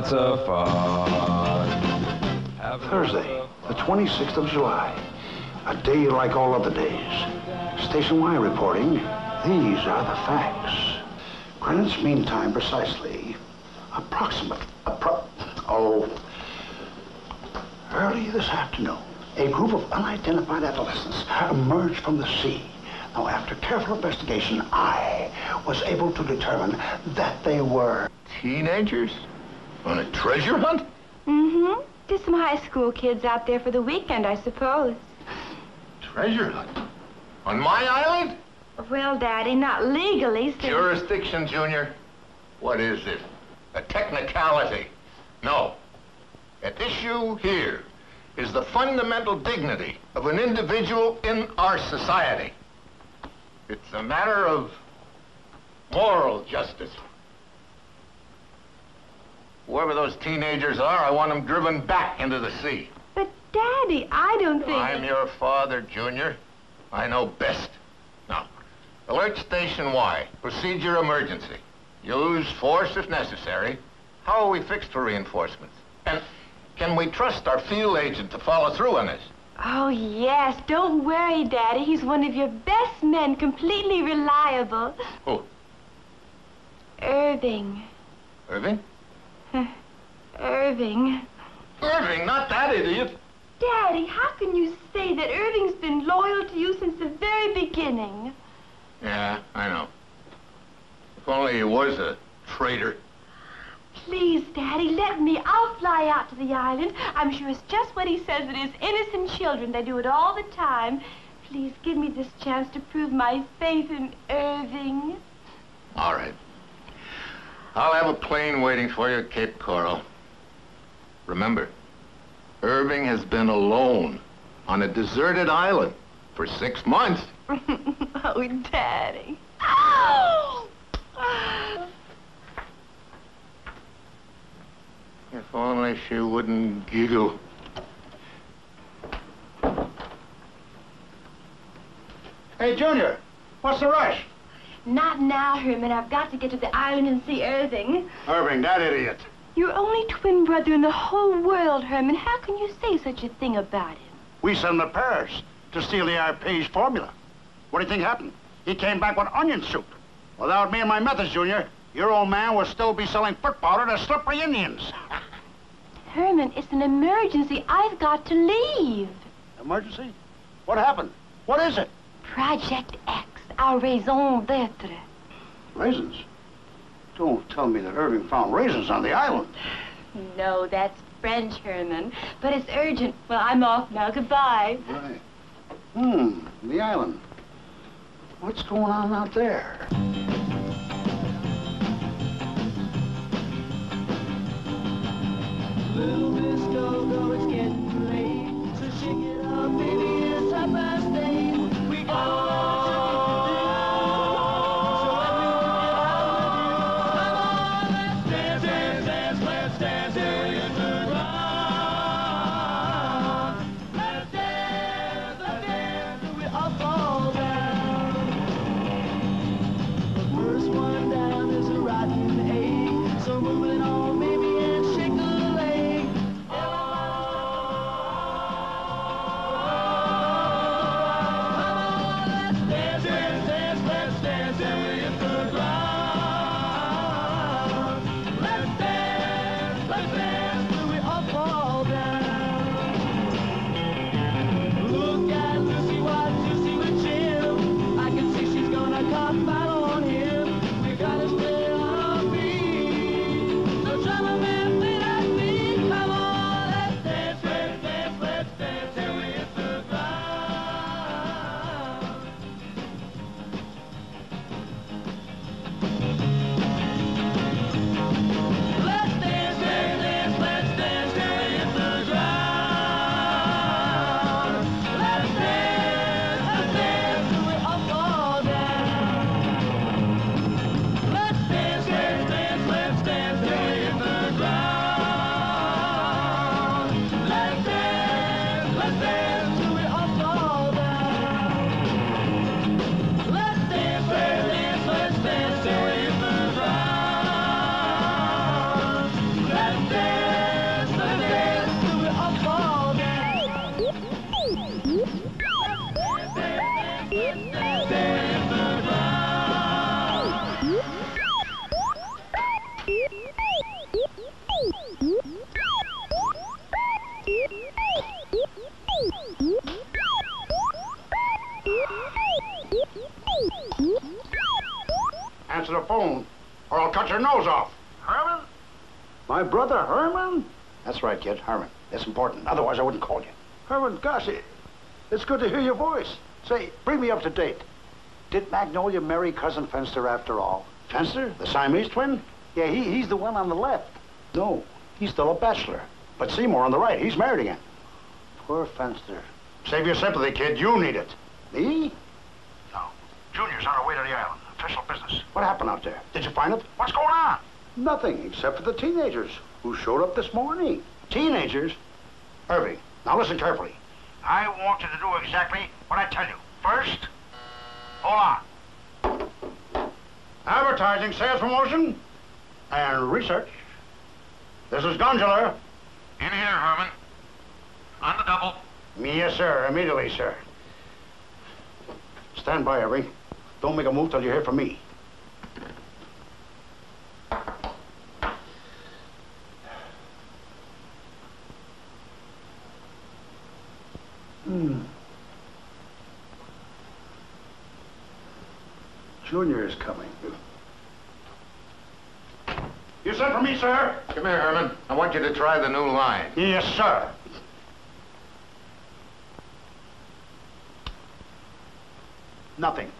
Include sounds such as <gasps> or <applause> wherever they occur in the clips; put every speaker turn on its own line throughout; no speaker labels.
lots of fun. Having
Thursday, the 26th of July. A day like all other days. Station Y reporting, these are the facts. Greenwich Mean Time precisely. Approximate. Appro oh. Early this afternoon, a group of unidentified adolescents emerged from the sea. Now, after careful investigation, I was able to determine that they were
Teenagers? On a treasure hunt?
Mm-hmm. Just some high school kids out there for the weekend, I suppose.
Treasure hunt? On my island?
Well, Daddy, not legally, so...
Jurisdiction, Junior. What is it? A technicality. No. At issue here is the fundamental dignity of an individual in our society. It's a matter of moral justice. Whoever those teenagers are, I want them driven back into the sea.
But, Daddy, I don't think...
I'm your father, Junior. I know best. Now, alert Station Y. Procedure emergency. Use force if necessary. How are we fixed for reinforcements? And can we trust our field agent to follow through on this?
Oh, yes. Don't worry, Daddy. He's one of your best men, completely reliable.
Who?
Irving.
Irving?
Irving.
Irving, not that idiot.
Daddy, how can you say that Irving's been loyal to you since the very beginning?
Yeah, I know. If only he was a traitor.
Please, Daddy, let me. I'll fly out to the island. I'm sure it's just what he says it is. Innocent children. They do it all the time. Please give me this chance to prove my faith in Irving.
All right. I'll have a plane waiting for you at Cape Coral. Remember, Irving has been alone on a deserted island for six months. <laughs>
oh, Daddy. Oh!
If only she wouldn't giggle.
Hey, Junior, what's the rush?
Not now, Herman. I've got to get to the island and see Irving.
Irving, that idiot.
Your only twin brother in the whole world, Herman. How can you say such a thing about him?
We sent him to Paris to steal the Arpege formula. What do you think happened? He came back with onion soup. Without me and my methods, Junior, your old man will still be selling foot powder to slippery Indians. <laughs>
Herman, it's an emergency. I've got to leave.
Emergency? What happened? What is it?
Project X. our raison d'etre.
Raisins? Don't tell me that Irving found raisins on the island.
No, that's French, Herman. But it's urgent. Well, I'm off now. Goodbye.
Right. Hmm, the island. What's going on out there?
Little Miss Go-Go,
kid, Herman. It's important. Otherwise, I wouldn't call you. Herman, gosh, it's good to hear your voice. Say, bring me up to date. Did Magnolia marry Cousin Fenster after all? Fenster? The Siamese twin? Yeah, he, he's the one on the left. No, he's still a bachelor. But Seymour on the right, he's married again. Poor Fenster. Save your sympathy, kid. You need it. Me? No. Junior's on our way to the island. Official business. What happened out there? Did you find it? What's going on? Nothing, except for the teenagers who showed up this morning. Teenagers? Irving, now listen carefully. I want you to do exactly what I tell you. First, hold on. Advertising, sales promotion, and research. This is Gonjular.
In here, Herman. On the double.
Yes, sir. Immediately, sir. Stand by, Irving. Don't make a move till you hear from me. Hmm. Junior is coming. You sent for me, sir?
Come here, Herman. I want you to try the new line.
Yes, sir. Nothing.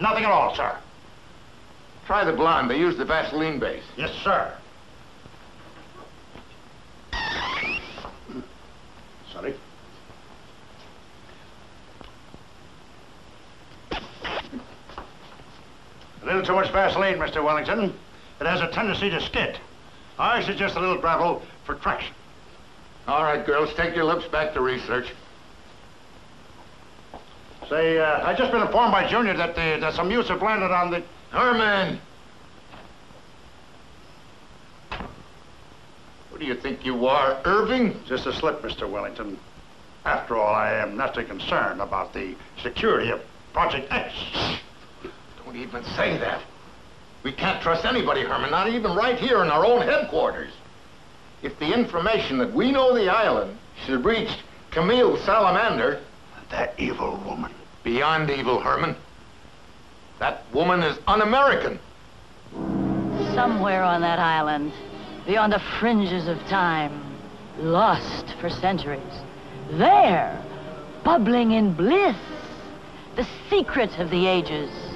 Nothing at all, sir.
Try the blonde. They use the Vaseline base.
Yes, sir. Sorry. A little too much Vaseline, Mr. Wellington. It has a tendency to skid. I suggest a little gravel for traction.
All right, girls, take your lips back to research.
Say, uh, I just been informed by Junior that, uh, that some use have landed on the...
Herman! Who do you think you are, Irving?
Just a slip, Mr. Wellington. After all, I am naturally concerned about the security of Project X.
Don't even say that. We can't trust anybody, Herman, not even right here in our own headquarters. If the information that we know the island should reach Camille Salamander,
That evil woman.
beyond evil, Herman, That woman is un-American.
Somewhere on that island, beyond the fringes of time, lost for centuries, there, bubbling in bliss, the secret of the ages,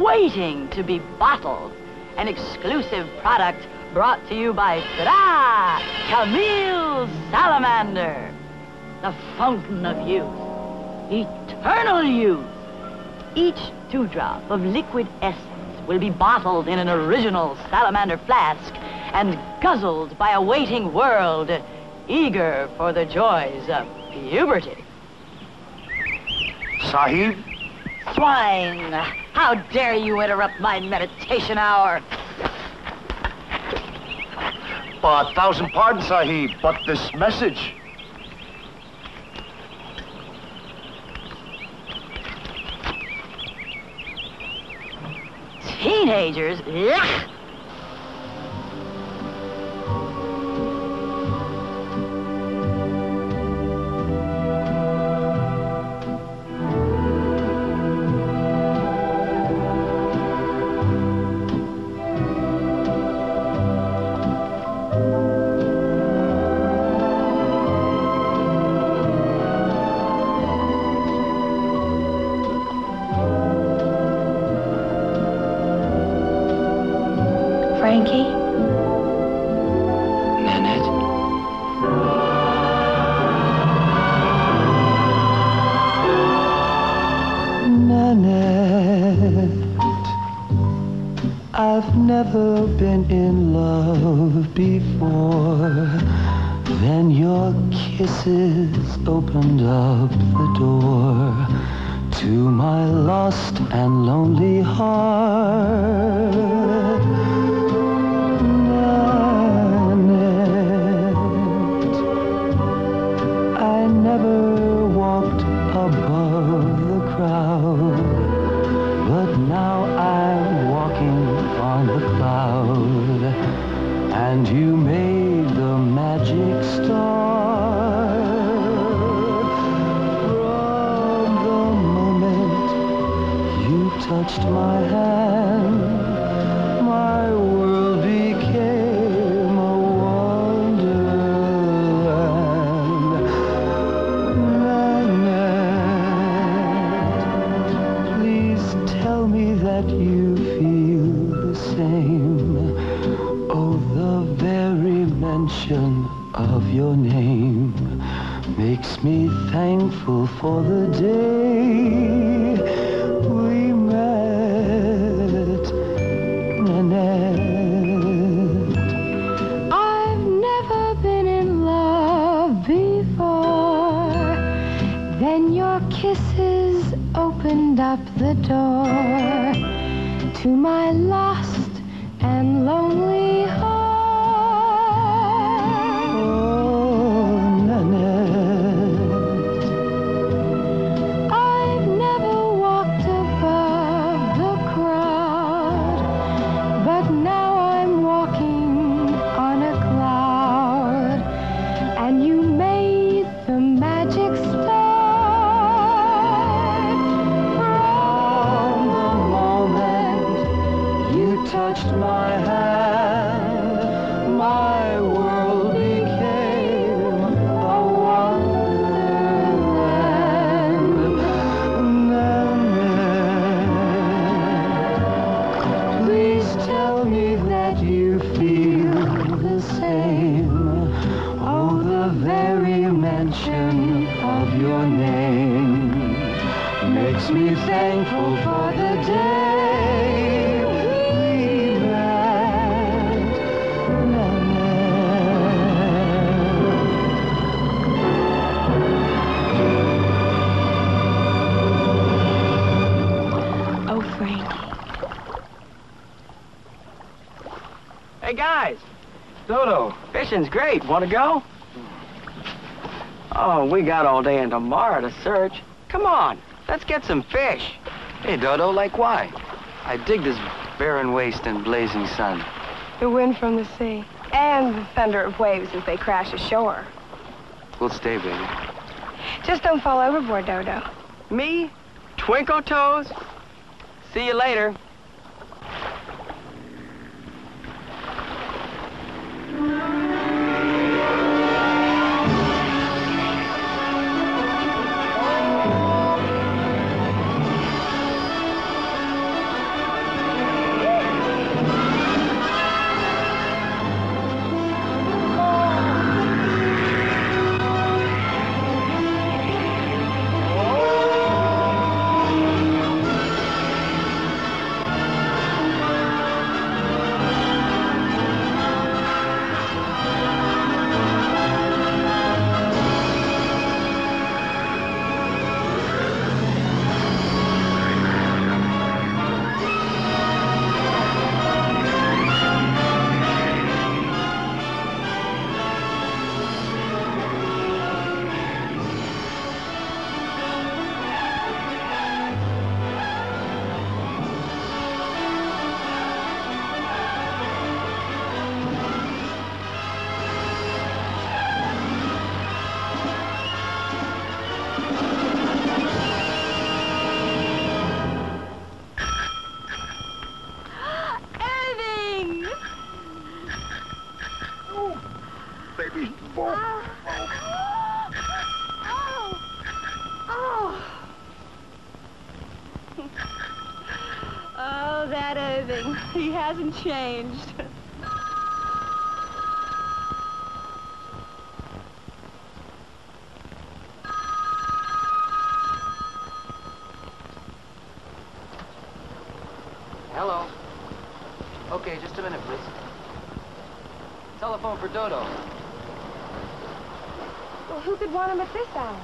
waiting to be bottled, an exclusive product brought to you by Ta-da! Camille Salamander, the fountain of youth, eternal youth. Each dewdrop of liquid essence will be bottled in an original salamander flask and guzzled by a waiting world eager for the joys of puberty.
Sahib?
Swine! How dare you interrupt my meditation hour?
A thousand pardons, Sahib, but this message...
Teenagers? Yuck!
Touched my hand,
Dodo, fishing's great. Want to go? Oh, we got all day and tomorrow to search. Come on, let's get some fish.
Hey, Dodo, like why? I dig this barren waste and blazing sun.
The wind from the sea. And the thunder of waves as they crash ashore.
We'll stay, baby.
Just don't fall overboard, Dodo.
Me? Twinkle toes?
See you later.
He hasn't changed.
Hello. Okay, just a minute, please. Telephone for Dodo.
Well, who could want him at this hour?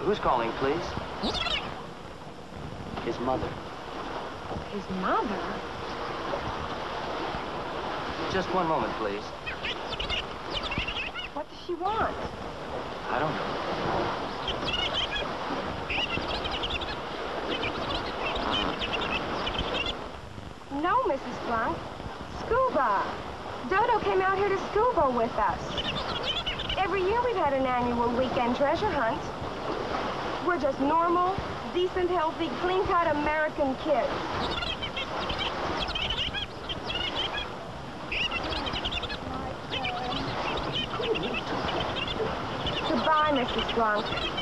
Who's calling, please? His mother.
His mother?
Just one moment, please.
What does she want?
I don't know.
No, Mrs. Blunt. Scuba. Dodo came out here to scuba with us. Every year we've had an annual weekend treasure hunt. We're just normal, decent, healthy, clean-cut American kids. Goodbye,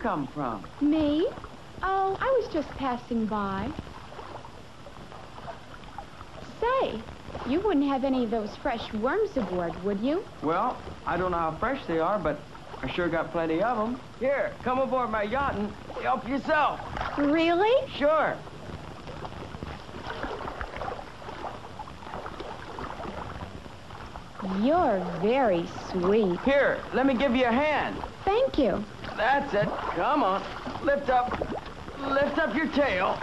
come from?
Me? Oh, I was just passing by. Say, you wouldn't have any of those fresh worms aboard, would you?
Well, I don't know how fresh they are, but I sure got plenty of them. Here, come aboard my yacht and help yourself.
Really?
Sure.
You're very sweet.
Here, let me give you a hand.
Thank you.
That's it. Come on. Lift up. Lift up your tail.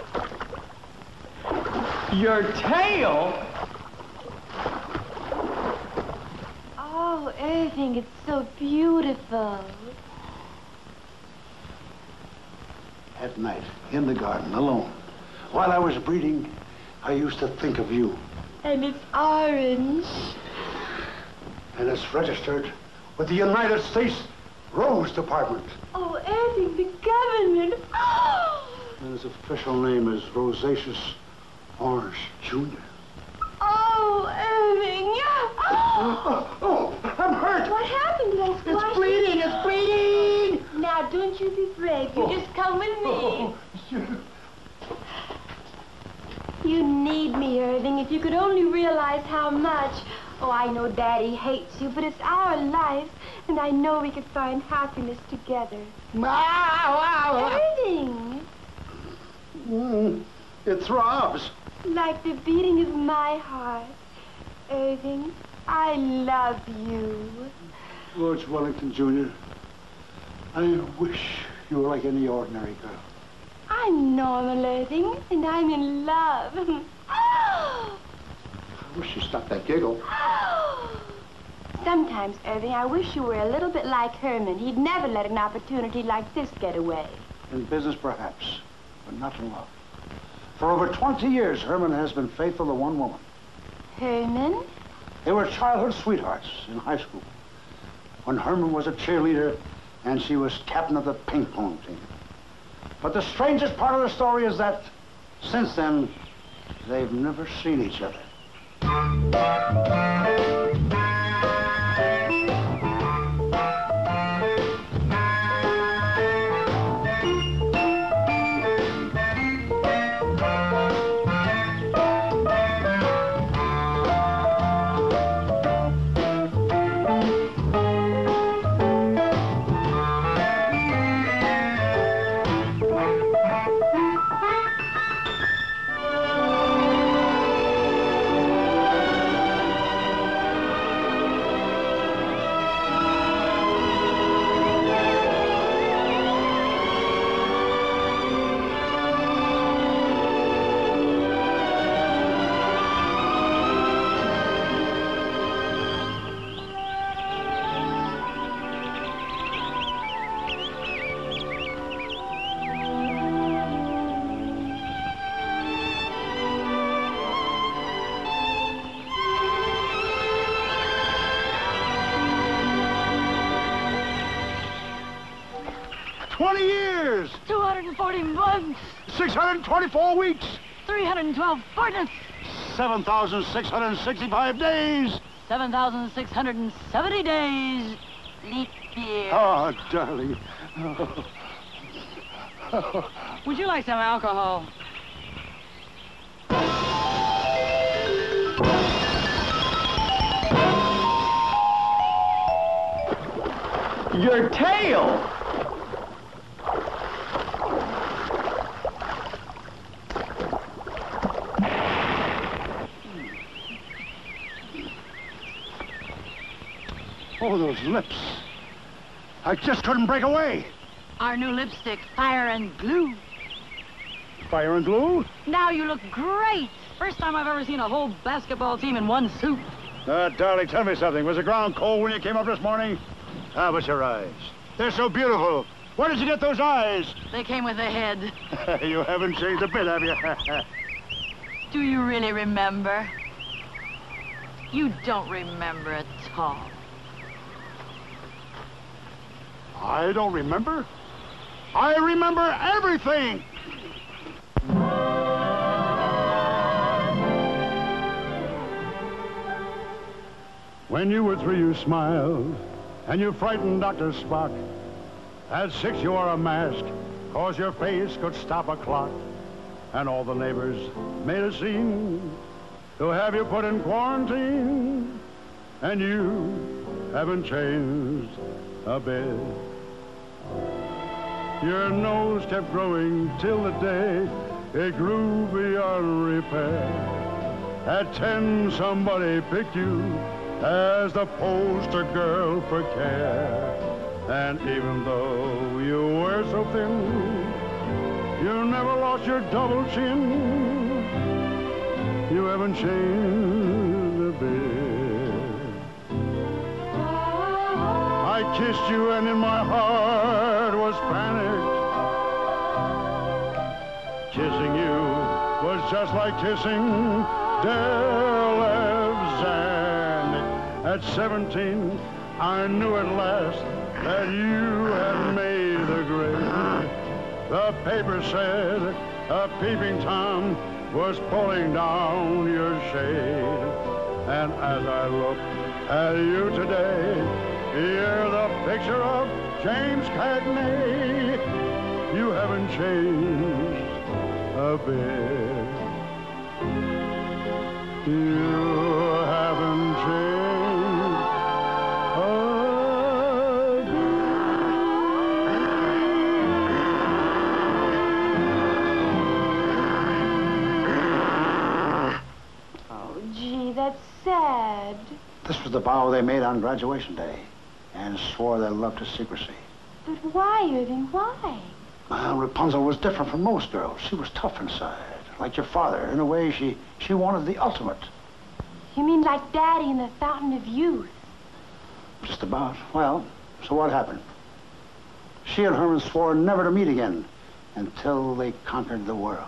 Your tail?
Oh, Irving, it's so beautiful.
At night, in the garden, alone. While I was breeding, I used to think of you.
And it's orange.
And it's registered with the United States Rose Department. <gasps>
Oh, Irving, the government.
And his official name is Rosaceous Orange Jr.
Oh, Irving.
Oh, oh, I'm hurt.
What happened? Squash
It's bleeding, it's bleeding.
Now, don't you be brave. You oh. just come with me. Oh, oh You need me, Irving. If you could only realize how much. Oh, I know Daddy hates you, but it's our life, and I know we could find happiness together. Irving,
Mm, it throbs.
like the beating of my heart. Irving, I love you.
George Wellington, Jr., I wish you were like any ordinary girl.
I'm normal, Irving, and I'm in love. <gasps>
I wish you stopped that giggle. <gasps>
Sometimes, Irving, I wish you were a little bit like Herman. He'd never let an opportunity like this get away.
In business, perhaps, but not in love. For over 20 years, Herman has been faithful to one woman.
Herman?
They were childhood sweethearts in high school. When Herman was a cheerleader and she was captain of the ping pong team. But the strangest part of the story is that since then, they've never seen each other.
Thank you.
624 weeks,
312 fortnights,
7,665 days.
7,670 days. Leap year.
Oh, darling.
Would you like some alcohol?
Your tail!
Oh, those lips. I just couldn't break away.
Our new lipstick, Fire and Glue.
Fire and glue?
Now you look great. First time I've ever seen a whole basketball team in one suit.
Uh, darling, tell me something. Was the ground cold when you came up this morning? How about your eyes? They're so beautiful. Where did you get those eyes? <laughs>
They came with a head.
you haven't changed a bit, have you? <laughs>
Do you really remember? You don't remember at all.
I don't remember. I remember everything. When you were three, you smiled and you frightened Dr. Spock. At six, you wore a mask, cause your face could stop a clock. And all the neighbors made a scene to have you put in quarantine. And you haven't changed a bit. Your nose kept growing till the day it grew beyond repair. At ten, somebody picked you as the poster girl for care. And even though you were so thin, you never lost your double chin. You haven't changed I kissed you and in my heart was panic. Kissing you was just like kissing Del Evzanic. At 17, I knew at last that you had made the grade. The paper said a peeping Tom was pulling down your shade. And as I look at you today, you're picture of James Cagney. You haven't changed a bit. You haven't changed a bit.
Oh, gee, that's sad.
This was the vow they made on graduation day and swore they love to secrecy.
But why, Irving, why?
Well, Rapunzel was different from most girls. She was tough inside, like your father. In a way, she, she wanted the ultimate.
You mean like Daddy in the Fountain of Youth?
Just about. Well, so what happened? She and Herman swore never to meet again until they conquered the world.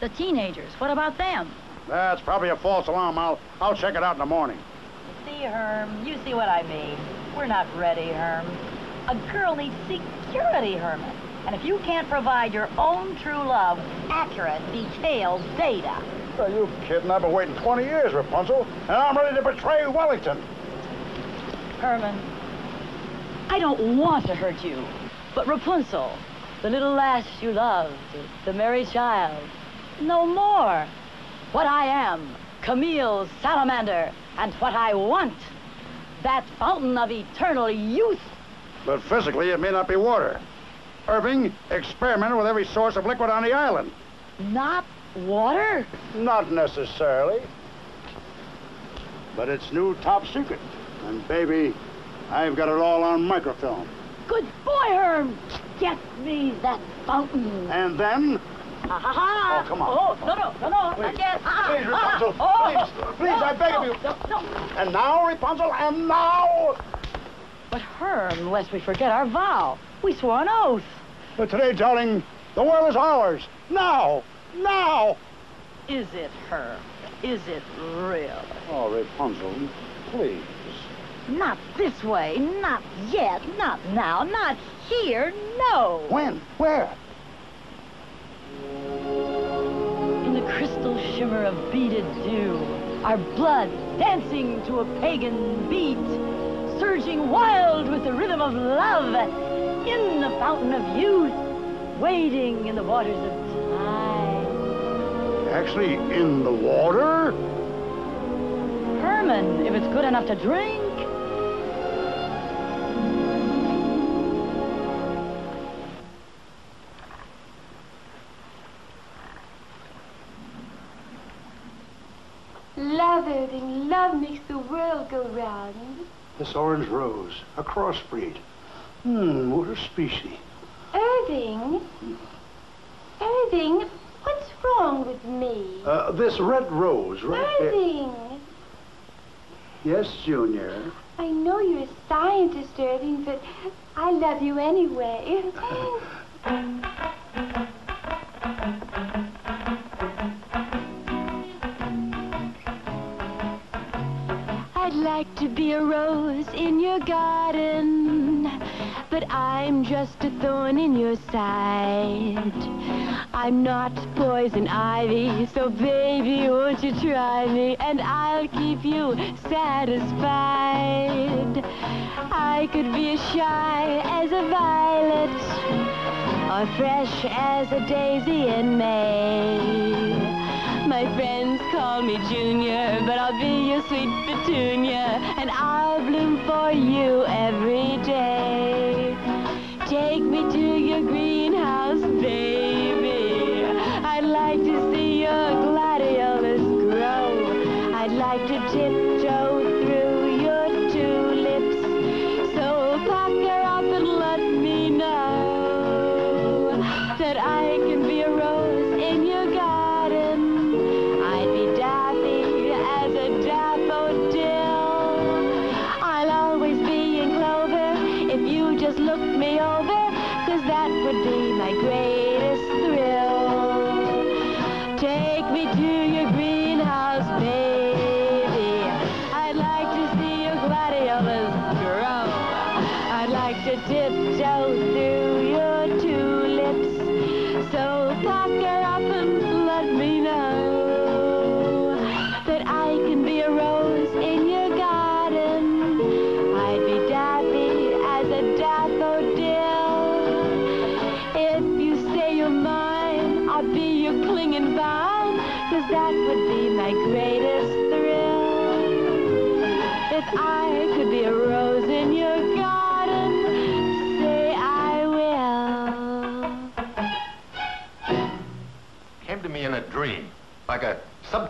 The teenagers, what about them?
That's probably a false alarm. I'll, I'll check it out in the morning.
See, Herm, you see what I mean. We're not ready, Herm. A girl needs security, Herman. And if you can't provide your own true love accurate, detailed data,
Are you kidding? I've been waiting 20 years, Rapunzel, and I'm ready to betray Wellington.
Herman, I don't want to hurt you. But Rapunzel, the little lass you loved, the merry child, no more. What I am, Camille Salamander, and what I want, that fountain of eternal youth.
But physically, it may not be water. Irving experimented with every source of liquid on the island.
Not water?
Not necessarily. But it's new top secret. And baby, I've got it all on microfilm.
Good boy, Herm. Get me that fountain.
And then,
Ha ha ha!
Oh, come on.
Oh, no, no, no, no,
Please.
not yet. Ah,
Please,
ah,
Rapunzel,
oh.
please, please, I beg of you.
No, no.
and now, Rapunzel, and now.
But Herm, lest we forget our vow, we swore an oath.
But today, darling, the world is ours. Now, now.
Is it, Herm? Is it real?
Oh, Rapunzel, please.
Not this way, not yet, not now, not here, no.
When? Where?
In the crystal shimmer of beaded dew, our blood dancing to a pagan beat, surging wild with the rhythm of love, in the fountain of youth, wading in the waters of time.
Actually, in the water?
Herman, if it's good enough to drink.
Love makes the world go round.
This orange rose, a crossbreed. Hmm, what a species.
Irving? Irving, what's wrong with me?
Uh, this red rose right there.
Irving!
Yes, Junior.
I know you're a scientist, Irving, but I love you anyway. <laughs> like to be a rose in your garden, but I'm just a thorn in your side. I'm not poison ivy, so baby, won't you try me, and I'll keep you satisfied. I could be as shy as a violet or fresh as a daisy in May. My friends call me Junior, but I'll be your sweet petunia, and I'll bloom for you every day. Take me to your greenhouse,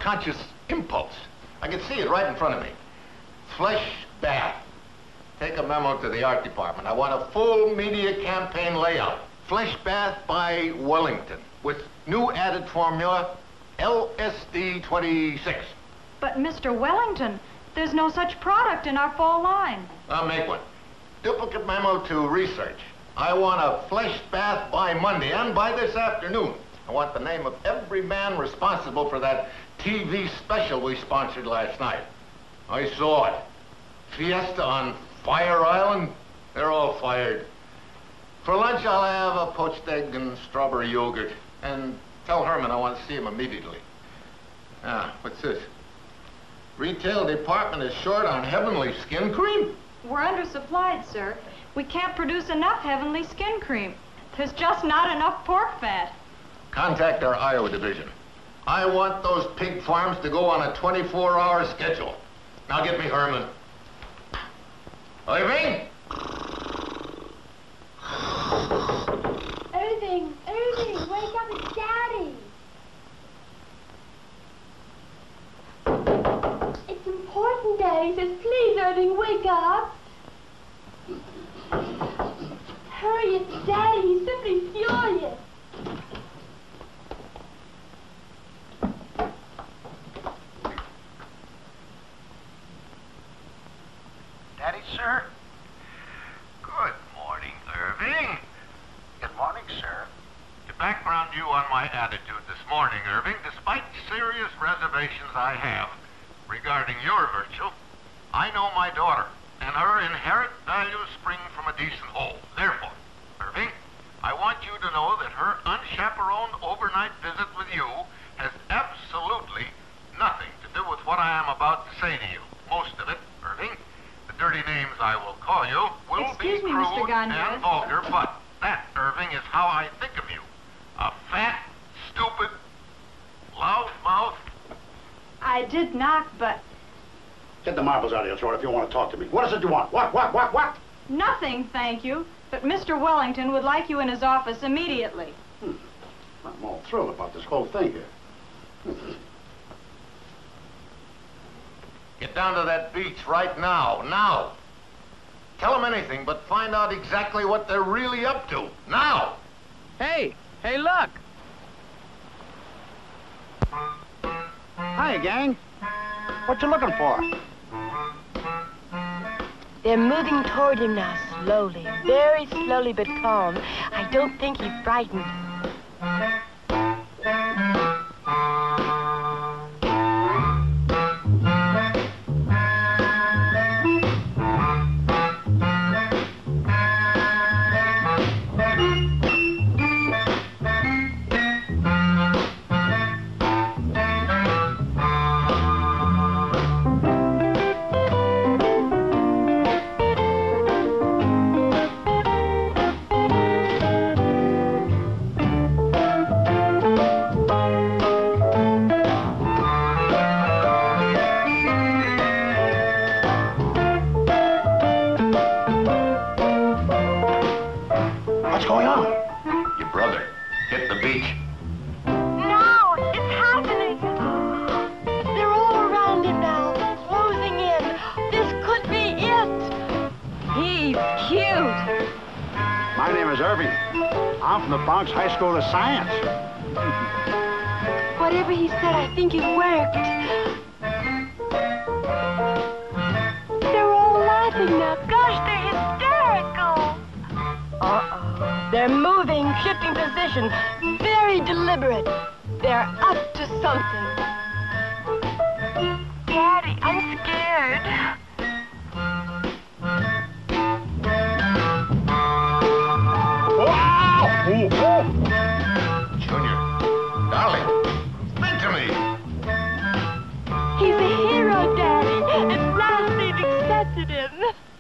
subconscious impulse. I could see it right in front of me. Flesh bath. Take a memo to the art department. I want a full media campaign layout. Flesh bath by Wellington with new added formula LSD 26.
But, Mr. Wellington, there's no such product in our fall line.
I'll make one. Duplicate memo to research. I want a flesh bath by Monday and by this afternoon. I want the name of every man responsible for that TV special we sponsored last night. I saw it. Fiesta on Fire Island. They're all fired. For lunch, I'll have a poached egg and strawberry yogurt. And tell Herman I want to see him immediately. Ah, what's this? Retail department is short on heavenly skin cream?
We're undersupplied, sir. We can't produce enough heavenly skin cream. There's just not enough pork fat.
Contact our Iowa division. I want those pig farms to go on a 24-hour schedule. Now get me Herman. Irving?
Irving, Irving, wake up, it's Daddy. It's important, Daddy says, please, Irving, wake up. Hurry, it's Daddy, he's simply furious.
Daddy, sir?
Good morning, Irving.
Good morning, sir.
To background you on my attitude this morning, Irving, despite serious reservations I have regarding your virtue, I know my daughter, and her inherent values spring from a decent home. Therefore, Irving, I want you to know that her unchaperoned overnight visit with you has absolutely nothing to do with what I am about to say to you. Most of it, Irving, the dirty names I will call you will
Excuse
be
me, Mr.
crude
Gonyard.
and vulgar, but that, Irving, is how I think of you. A fat, stupid, loudmouth.
I did knock, but
Get the marbles out of your throat if you want to talk to me. What is it you want? What, what, what, what?
nothing, thank you. But Mr. Wellington would like you in his office immediately. Hmm.
I'm all thrilled about this whole thing here. <laughs>
Get down to that beach right now. Now. Tell them anything, but find out exactly what they're really up to. Now.
Hey, hey, look.
Hi, gang. What you looking for?
They're moving toward him now, slowly, very slowly but calm. I don't think he's frightened.
From the Bronx High School of Science.
Whatever he said, I think it worked. They're all laughing now. Gosh, they're hysterical. Uh-oh. They're moving, shifting position. Very deliberate. They're up to something. Accepted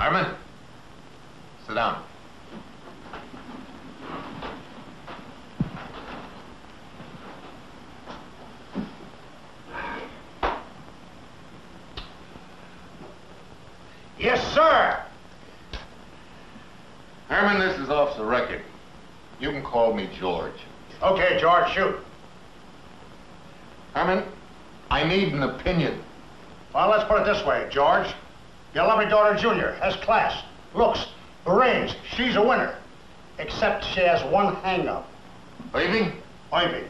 Harmon, sit down.
Yes, sir.
Herman, this is off the record. You can call me George.
Okay, George, shoot.
Herman, I need an opinion.
Well, let's put it this way, George. Your lovely daughter, Junior, has class, looks, brains. She's a winner. Except she has one hang-up. Ivy.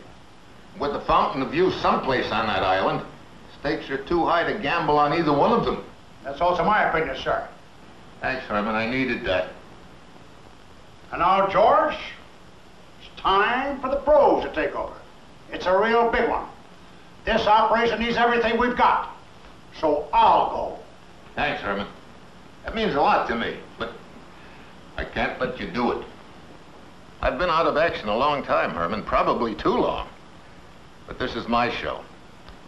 With the fountain of youth someplace on that island, stakes are too high to gamble on either one of them.
That's also my opinion, sir.
Thanks, Herman. I needed that.
And now, George, it's time for the pros to take over. It's a real big one. This operation needs everything we've got. So I'll go.
Thanks, Herman. That means a lot to me, but I can't let you do it. I've been out of action a long time, Herman, probably too long. But this is my show.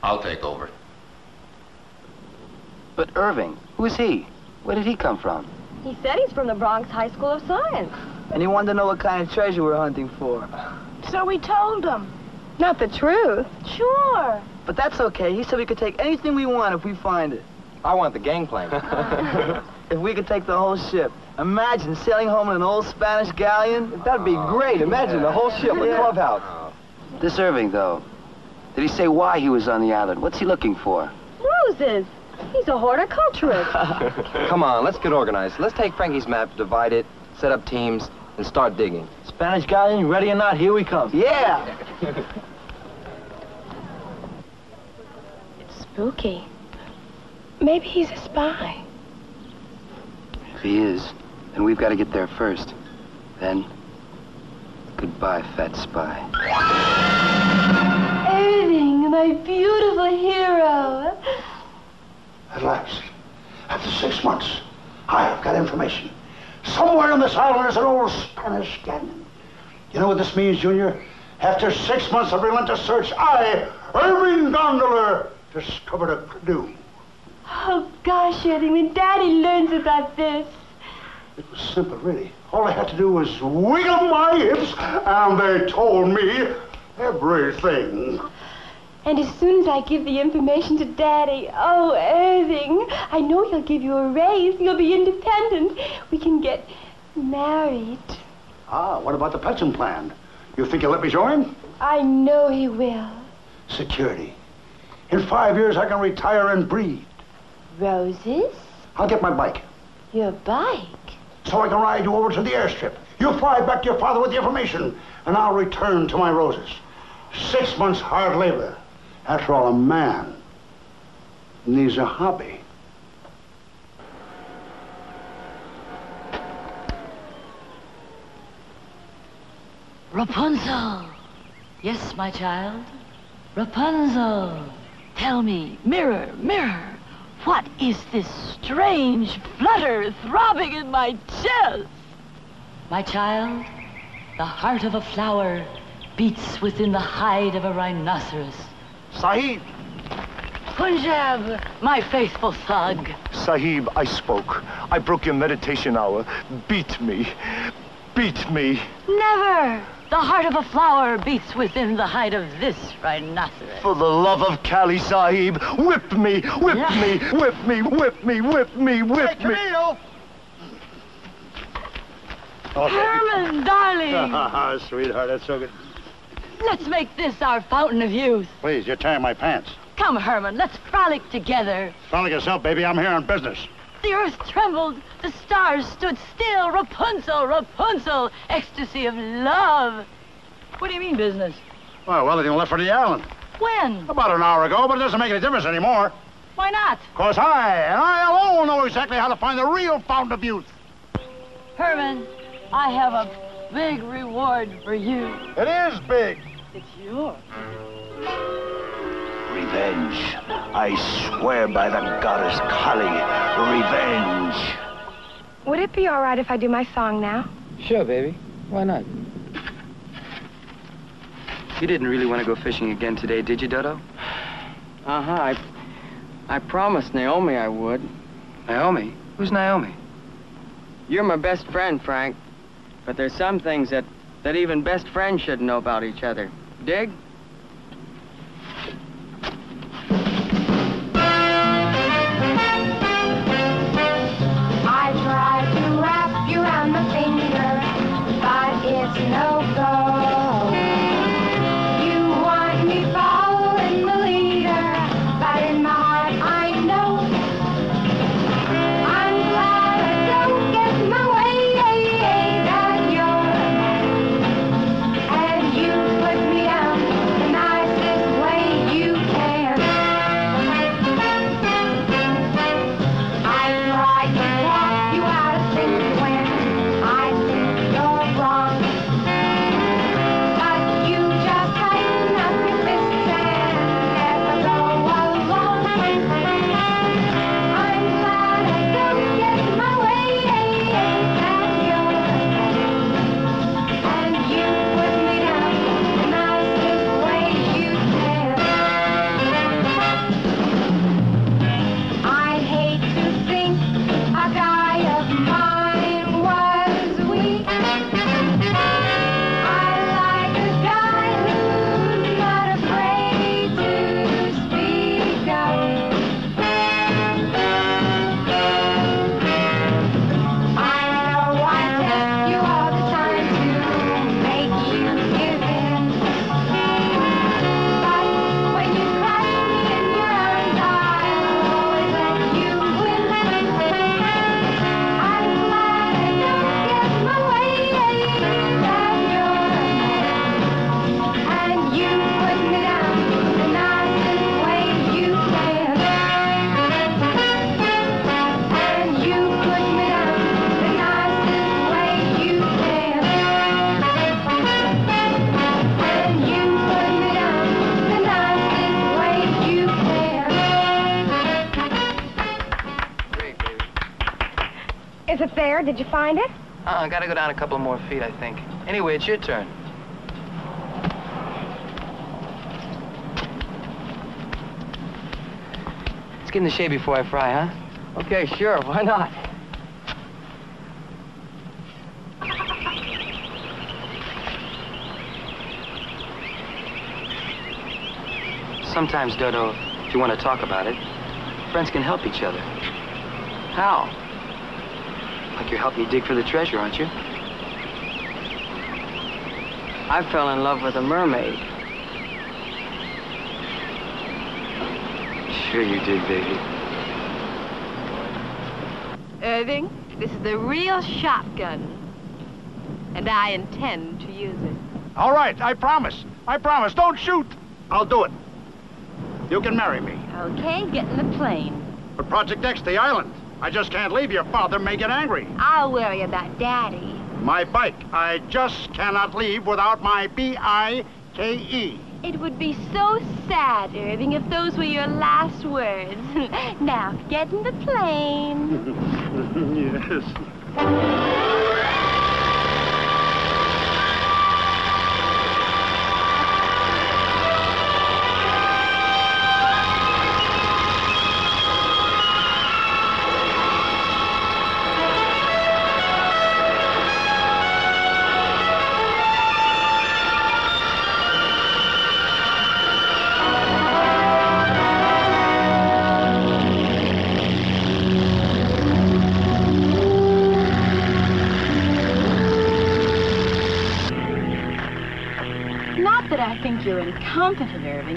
I'll take over.
But Irving, who's he? Where did he come from?
He said he's from the Bronx High School of Science.
And he wanted to know what kind of treasure we're hunting for.
So we told him.
Not the truth.
Sure.
But that's okay. He said we could take anything we want if we find it.
I want the gangplank. <laughs>
If we could take the whole ship. Imagine sailing home in an old Spanish galleon.
That'd be great. Imagine the whole ship with
Yeah.
clubhouse.
This Irving, though, did he say why he was on the island? What's he looking for?
Roses. He's a horticulturist. <laughs>
Come on, let's get organized. Let's take Frankie's map, divide it, set up teams, and start digging.
Spanish galleon, ready or not, here we come.
Yeah!
It's spooky. Maybe he's a spy.
If he is, then we've got to get there first. Then, goodbye, fat spy.
Irving, my beautiful hero.
At last, after six months, I have got information. Somewhere on this island is an old Spanish canyon. You know what this means, Junior? After six months of relentless search, I, Irving Gondoler, discovered a canoe.
Oh, gosh, Irving, when Daddy learns about this.
It was simple, really. All I had to do was wiggle my hips, and they told me everything.
And as soon as I give the information to Daddy, oh, Irving, I know he'll give you a raise. You'll be independent. We can get married.
Ah, what about the pension plan? You think he'll let me join?
I know he will.
Security. In five years, I can retire and breed.
Roses?
I'll get my bike,
Your bike?
so I can ride you over to the airstrip. You fly back to your father with the information, and I'll return to my roses. Six months hard labor. After all, a man needs a hobby.
Rapunzel! Yes, my child? Rapunzel! Tell me, mirror, mirror, what is this strange flutter throbbing in my chest? My child, the heart of a flower beats within the hide of a rhinoceros.
Sahib!
Punjab, my faithful thug.
Sahib, I spoke. I broke your meditation hour. Beat me. Beat me.
Never! The heart of a flower beats within the hide of this rhinoceros.
For the love of Kali Sahib, whip me, whip me, whip me, whip me, whip me, whip me.
Herman, darling!
Ha <laughs> ah, ha, ah, sweetheart, that's so good.
Let's make this our fountain of youth.
Please, you're tearing my pants.
Come, Herman, let's frolic together.
Frolic yourself, baby. I'm here on business.
The earth trembled, the stars stood still. Rapunzel, Rapunzel, ecstasy of love. What do you mean, business?
Well, well, you left for the island.
When?
About an hour ago, but it doesn't make any difference anymore.
Why not?
Because I, and I alone, know exactly how to find the real fountain of youth.
Herman, I have a big reward for you.
It is big.
It's yours.
Revenge. I swear by the goddess Kali. Revenge.
Would it be all right if I do my song now?
Sure, baby. Why not?
You didn't really want to go fishing again today, did you, Dodo?
Uh-huh. I, I promised Naomi I would.
Naomi? Who's Naomi?
You're my best friend, Frank. But there's some things that, that even best friends shouldn't know about each other. Dig?
Did you find it?
Uh, I gotta go down a couple more feet, I think. Anyway, it's your turn. Let's get in the shade before I fry, huh?
Okay, sure. <laughs> Why not?
Sometimes, Dodo, if you want to talk about it, friends can help each other.
How?
Like you're helping me dig for the treasure, aren't you?
I fell in love with a mermaid.
Sure you did, baby.
Irving, this is the real shotgun. And I intend to use it.
All right, I promise. I promise. Don't shoot. I'll do it. You can marry me.
Okay, get in the plane.
But Project X, the island. I just can't leave. Your father may get angry.
I'll worry about Daddy.
My bike. I just cannot leave without my B-I-K-E.
It would be so sad, Irving, if those were your last words. <laughs> now, get in the plane. <laughs>
yes.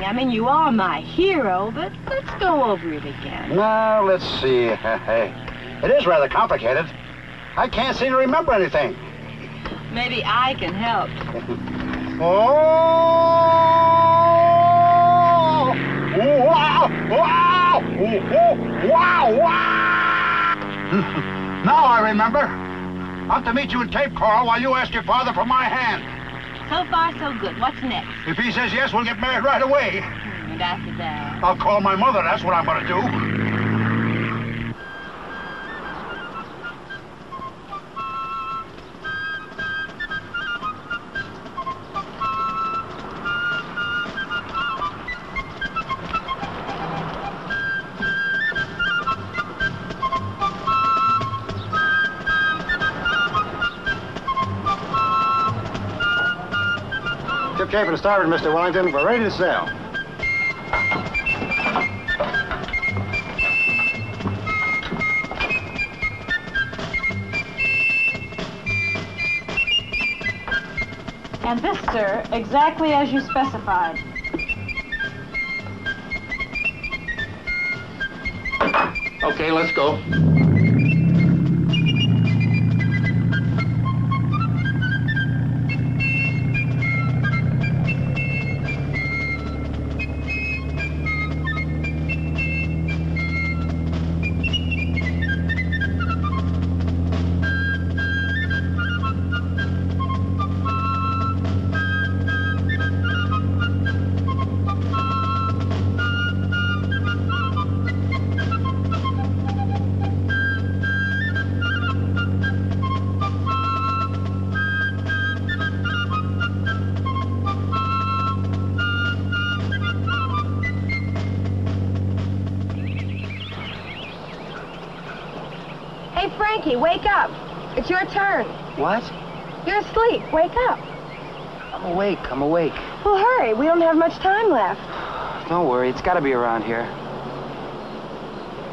I mean, you are my hero, but let's go over it again.
Now, let's see. <laughs> it is rather complicated. I can't seem to remember anything.
Maybe I can help. <laughs>
Oh! Wow! Wow! Wow! Wow! <laughs> now I remember. I'm to meet you in Cape Coral while you ask your father for my hand.
So far, so good. What's next?
If he says yes, we'll get married right away.
Hmm, and after that?
I'll call my mother. That's what I'm going to do.
Tip Cape to starboard, Mr. Wellington. We're ready to sail.
And this, sir, exactly as you specified.
Okay, let's go.
What?
You're asleep. Wake up.
I'm awake. I'm awake.
Well, hurry. We don't have much time left. <sighs>
Don't worry. It's got to be around here.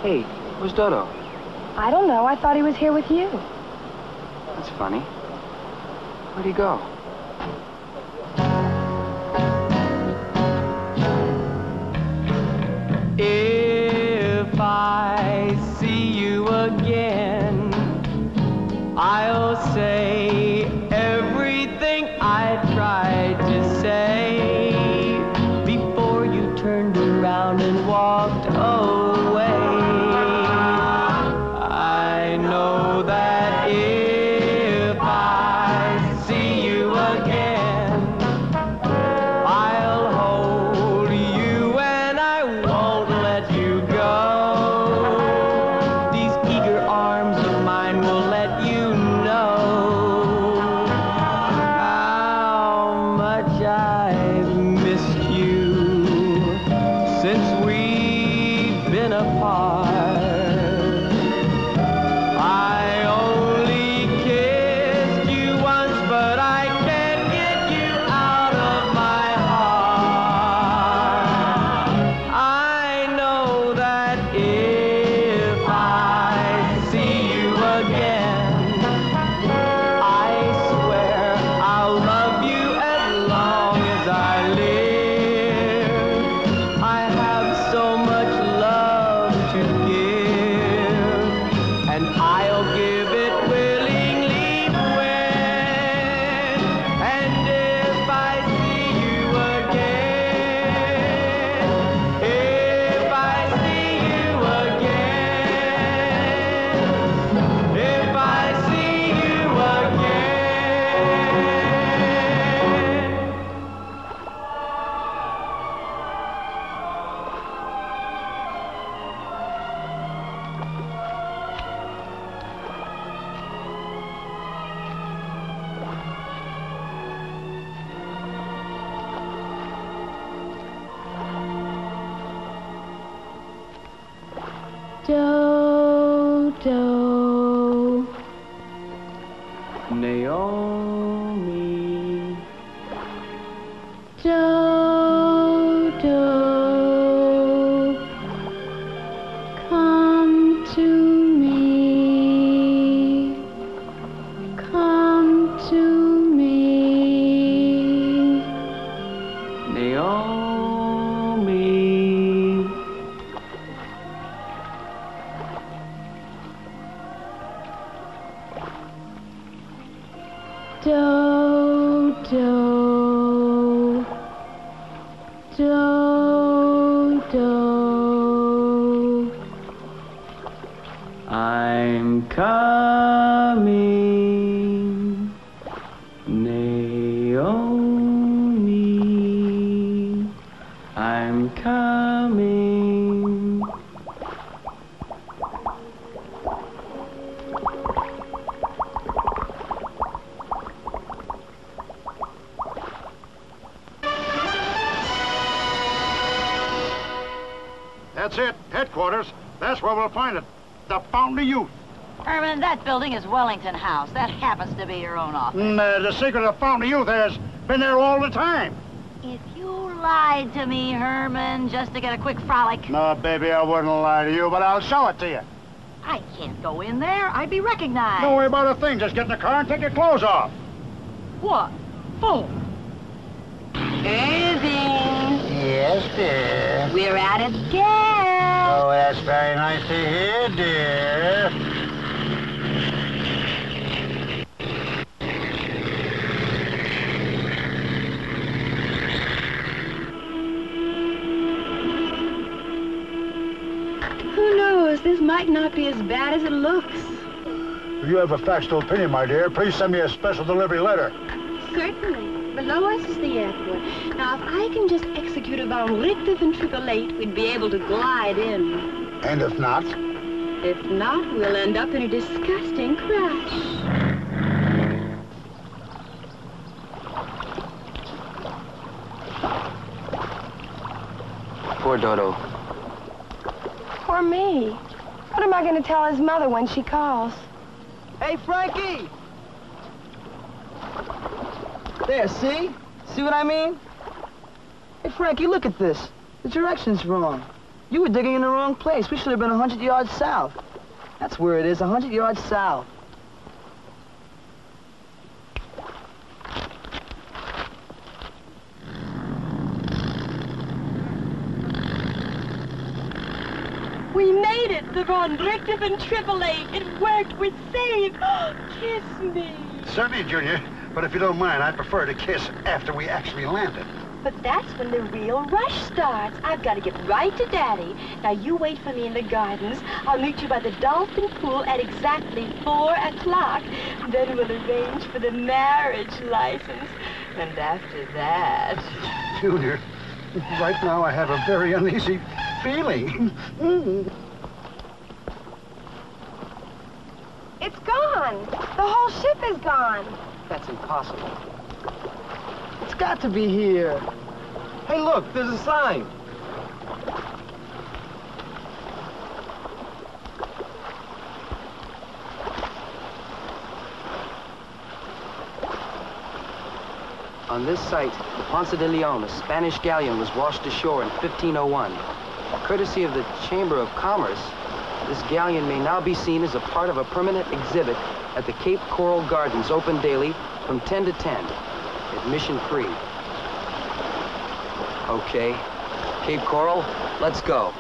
Hey, where's Dodo?
I don't know. I thought he was here with you.
That's funny. Where'd he go?
Youth.
Herman, that building is Wellington House. That happens to be your own office.
Mm, uh, the secret of the Fountain of Youth has been there all the time.
If you lied to me, Herman, just to get a quick frolic,
No, baby, I wouldn't lie to you, but I'll show it to you.
I can't go in there. I'd be recognized.
Don't worry about a thing. Just get in the car and take your clothes off.
What? Boom.
Irving,
Yes, dear.
we're at it again.
Oh, that's very nice to hear, dear.
Who knows? This might not be as bad as it looks.
If you have a factual opinion, my dear, please send me a special delivery letter.
Certainly. Below us is the airport. Now, if I can just execute a von Richter and triple eight, we'd be able to glide in.
And if not?
If not, we'll end up in a disgusting crash.
Poor Dodo.
Poor me. What am I going to tell his mother when she calls?
Hey, Frankie! There, see? See what I mean? Hey, Frankie, look at this. The direction's wrong. You were digging in the wrong place. We should have been a 100 yards south. That's where it is, a 100 yards south.
We made it! The Von Richter and Triple Eight. It worked. We're saved. <gasps> Kiss me.
Certainly, Junior. But if you don't mind, I'd prefer to kiss after we actually landed.
But that's when the real rush starts. I've got to get right to Daddy. Now, you wait for me in the gardens. I'll meet you by the dolphin pool at exactly 4 o'clock. Then we'll arrange for the marriage license. And after that...
Junior, right now I have a very uneasy feeling.
It's gone. The whole ship is gone.
That's impossible. It's got to be here.
Hey, look, there's a sign.
On this site, the Ponce de Leon, a Spanish galleon, was washed ashore in 1501. Courtesy of the Chamber of Commerce, this galleon may now be seen as a part of a permanent exhibit at the Cape Coral Gardens, open daily from 10 to 10. Admission free. Okay. Cape Coral, let's go.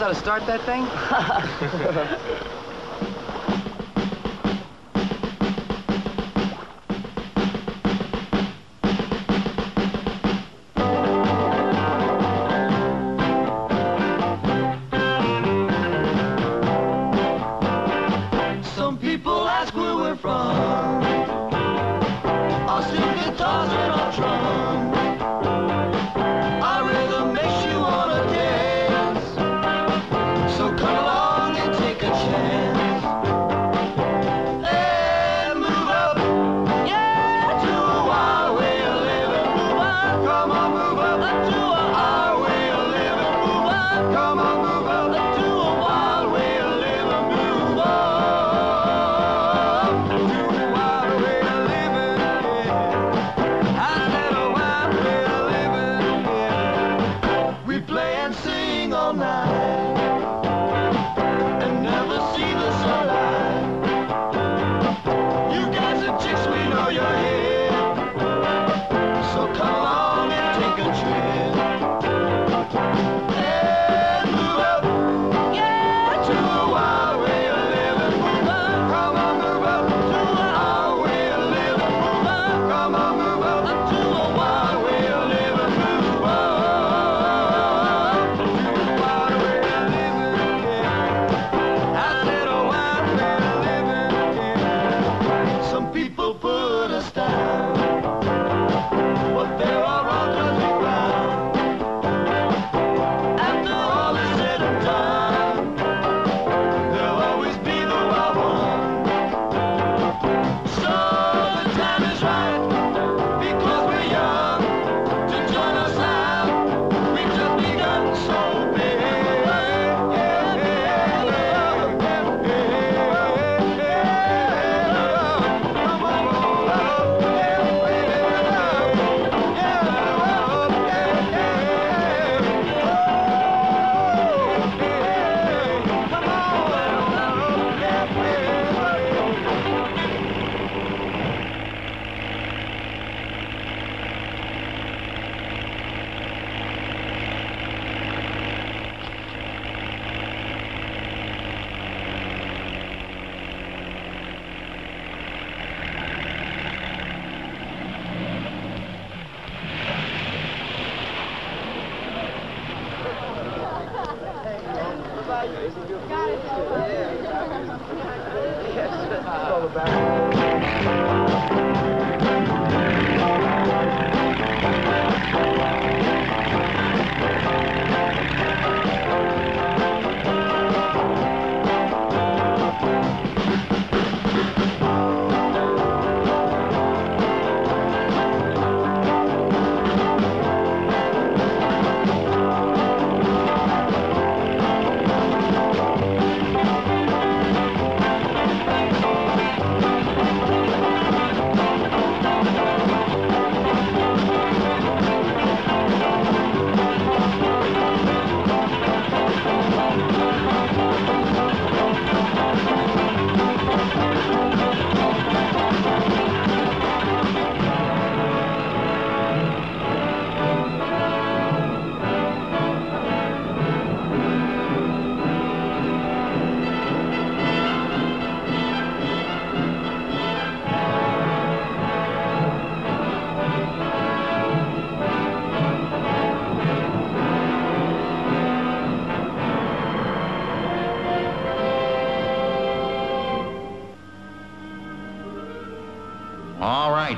How to start that thing? <laughs>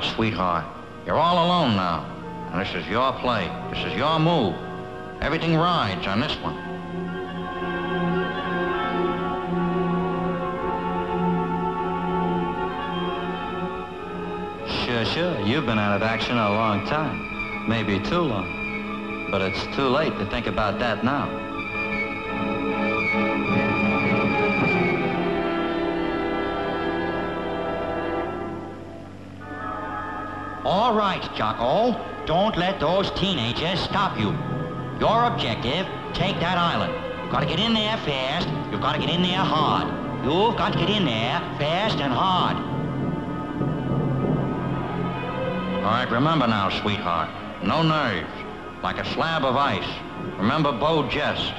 right,
sweetheart. You're all alone now. And this is your play. This is your move. Everything rides on this one.
Sure, sure. You've been out of action a long time. Maybe too long. But it's too late to think about that now.
All right, Jocko. Don't let those teenagers stop you. Your objective, take that island. You've got to get in there fast. You've got to get in there hard. You've got to get in there fast and hard. All right, remember now, sweetheart. No nerves. Like a slab of ice. Remember Beau Geste.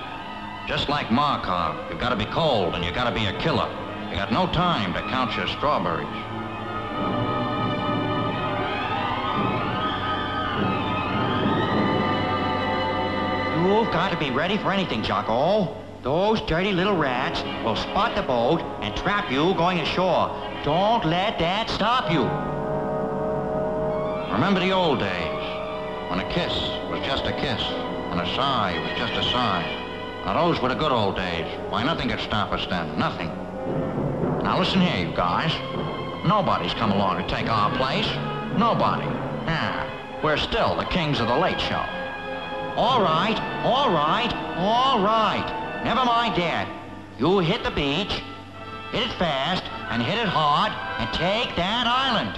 Just like Markov, you've got to be cold and you've got to be a killer. You got no time to count your strawberries. Got to be ready for anything, Jocko. Those dirty little rats will spot the boat and trap you going ashore. Don't let that stop you. Remember the old days, when a kiss was just a kiss, and a sigh was just a sigh. Now those were the good old days. Why, nothing could stop us then, nothing. Now listen here, you guys. Nobody's come along to take our place. Nobody. Yeah, we're still the kings of the late show. All right, all right, all right. Never mind that. You hit the beach, hit it fast, and hit it hard, and take that island.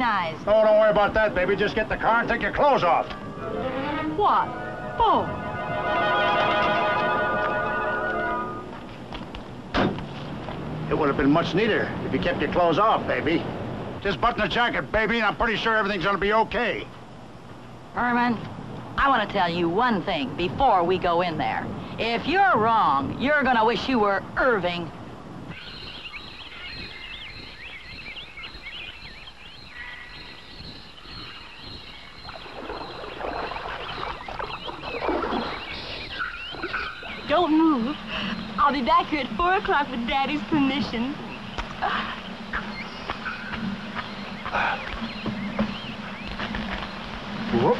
Recognized.
Oh, don't worry about that, baby. Just get the car and take your clothes off.
What? Oh.
It would have been much neater if you kept your clothes off, baby. Just button the jacket, baby, and I'm pretty sure everything's gonna be okay.
Herman, I want to tell you one thing before we go in there. If you're wrong, you're gonna wish you were Irving.
Don't move. I'll be back here at 4 o'clock with Daddy's permission.
Whoop.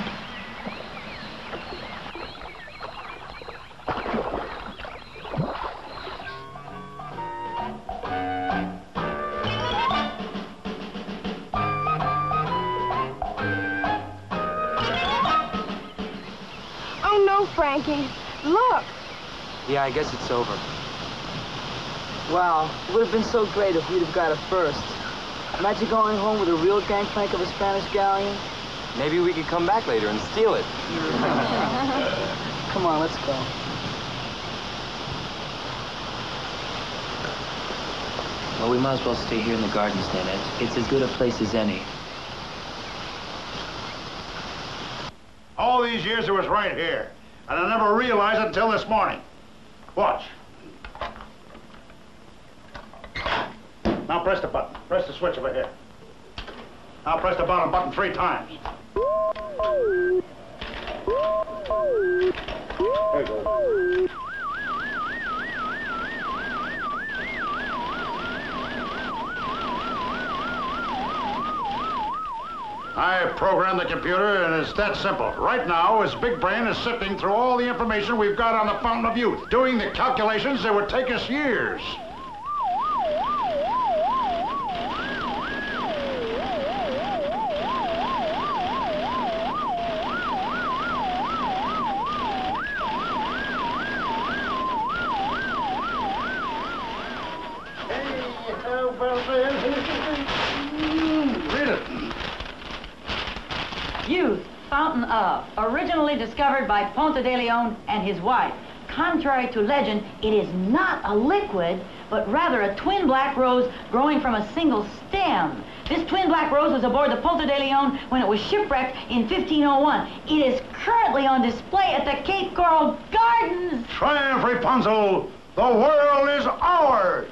Oh, no, Frankie. Look.
Yeah, I guess it's over.
Wow, it would have been so great if we'd have got it first. Imagine going home with a real gangplank of a Spanish galleon.
Maybe we could come back later and steal it. <laughs>
Come on, let's go.
Well, we might as well stay here in the gardens then. It's, it's as good a place as any.
All these years it was right here, and I never realized it until this morning. Watch. Now press the button. Press the switch over here. Now press the bottom button three times. There you go. I programmed the computer, and it's that simple. Right now, his big brain is sifting through all the information we've got on the Fountain of Youth, doing the calculations that would take us years. Read it.
Youth, fountain of, originally discovered by Ponce de Leon and his wife. Contrary to legend, it is not a liquid, but rather a twin black rose growing from a single stem. This twin black rose was aboard the Ponce de Leon when it was shipwrecked in 1501. It is currently on display at the Cape Coral Gardens.
Triumph, Rapunzel! The world is ours!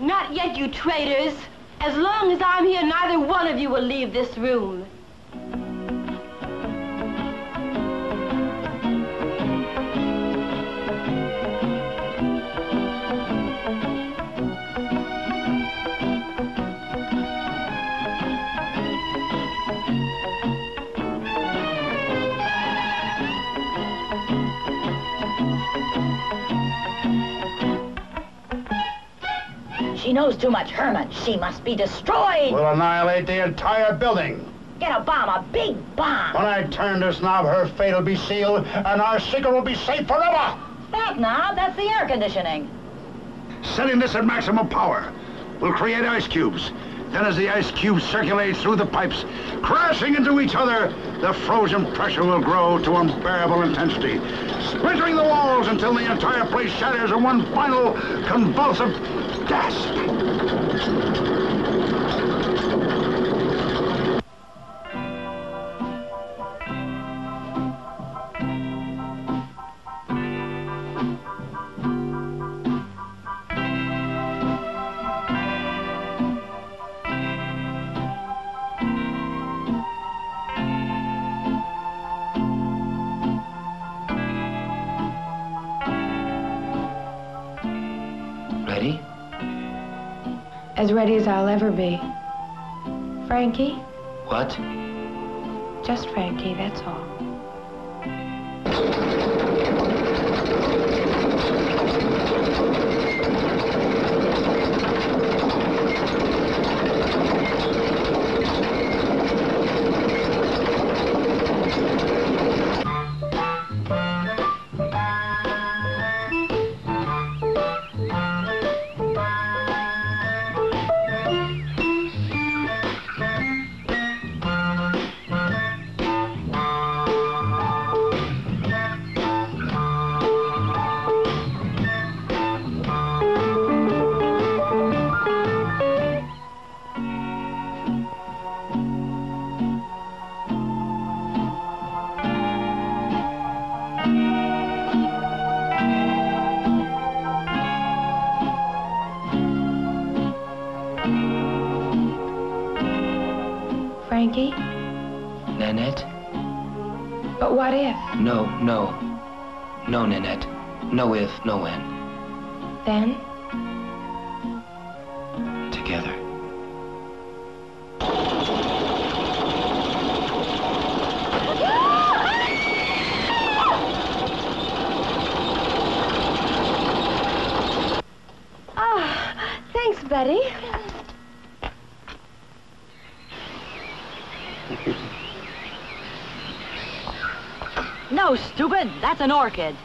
Not yet, you traitors. As long as I'm here, neither one of you will leave this room.
She knows too much, Herman. She must be destroyed.
We'll annihilate the entire building.
Get a bomb, a big bomb.
When I turn this knob, her fate will be sealed, and our secret will be safe forever.
That knob, that's the air conditioning.
Setting this at maximum power We'll create ice cubes. Then as the ice cubes circulate through the pipes, crashing into each other, the frozen pressure will grow to unbearable intensity, splintering the walls until the entire place shatters in one final convulsive gasp.
As ready as I'll ever be. Frankie?
What?
Just Frankie, that's all.
No, no. Nanette. No if, no when.
Then?
An orchid.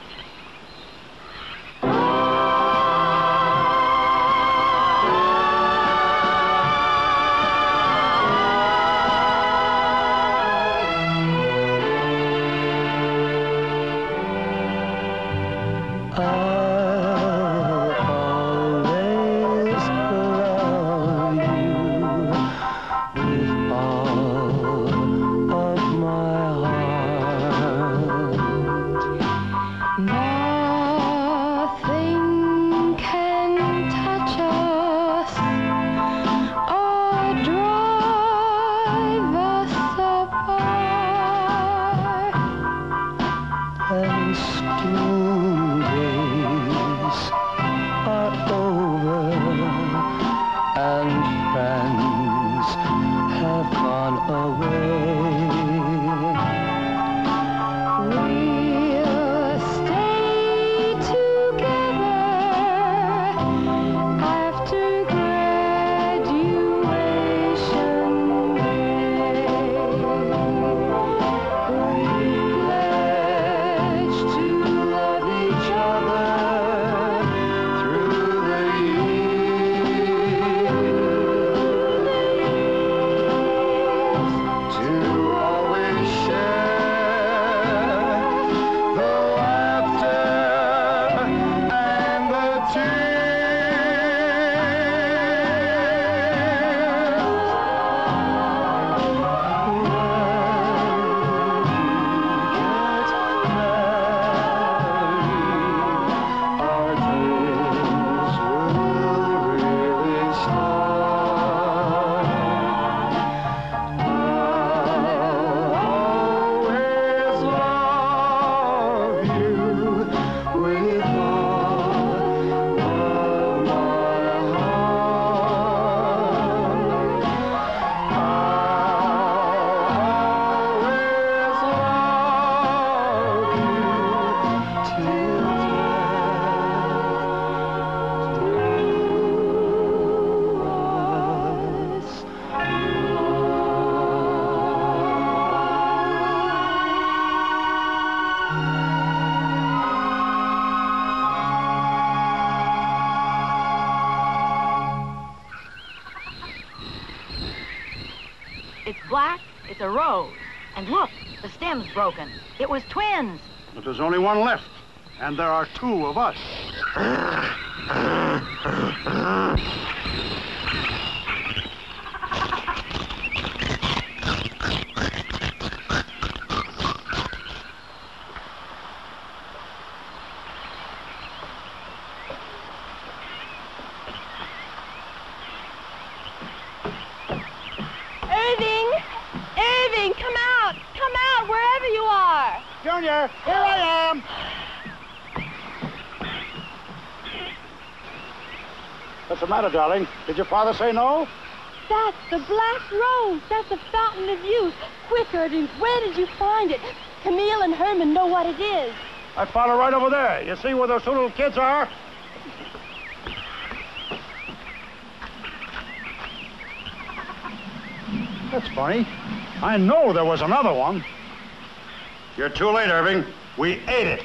Was twins.
But there's only one left, and there are two of us.
Irving! Irving, come out! Come out, wherever you are!
Junior, here I am! What's the matter, darling? Did your father say no?
That's the black rose. That's a fountain of youth. Quick, Irving, where did you find it? Camille and Herman know what it is.
I found it right over there. You see where those two little kids are? That's funny. I know there was another one. You're too late, Irving. We ate it.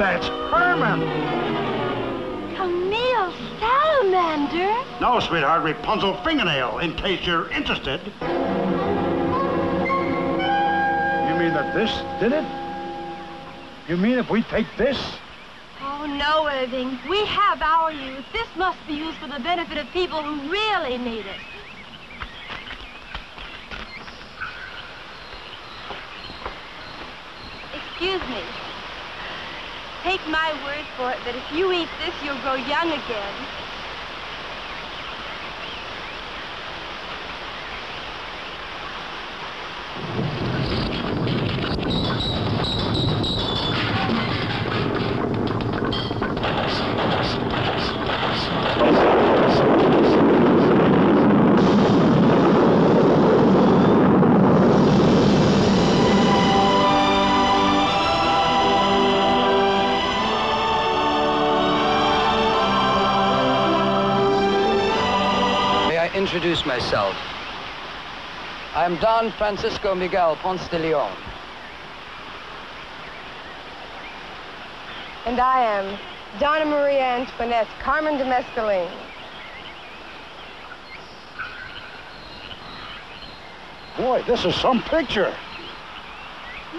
That's Herman.
Camille Salamander?
No, sweetheart, Rapunzel fingernail, in case you're interested. You mean that this did it? You mean if we take this?
Oh, no, Irving. We have our youth. This must be used for the benefit of people who really need it. Excuse me. Take my word for it that if you eat this, you'll grow young again.
Introduce myself. I am Don Francisco Miguel Ponce de Leon.
And I am Donna Maria Antoinette Carmen de Mescaline.
Boy, this is some picture.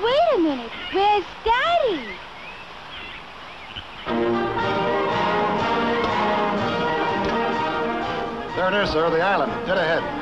Wait a minute. Where's Daddy?
Is, sir, the island. Dead ahead.